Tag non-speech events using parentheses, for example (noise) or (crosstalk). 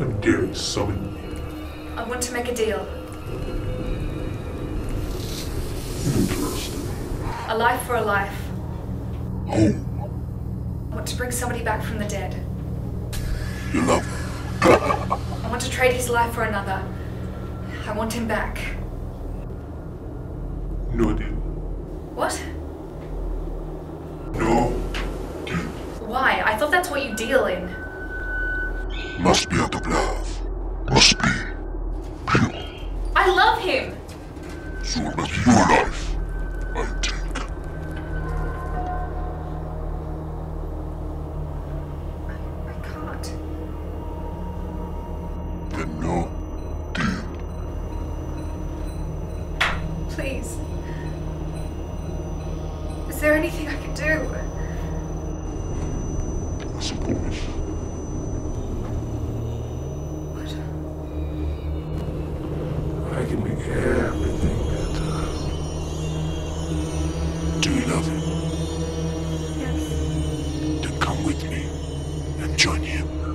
and dare you summon me? I want to make a deal. Interesting. A life for a life. Home. I want to bring somebody back from the dead. You love. (laughs) I want to trade his life for another. I want him back. No deal. What? No deal. Why? I thought that's what you deal in. Must be out of love. Must be pure. I love him! So must your life. I take. I can't. Then no deal. Please. Is there anything I can do? I suppose. Can make everything better. Do you love him? Yes. Then come with me and join him.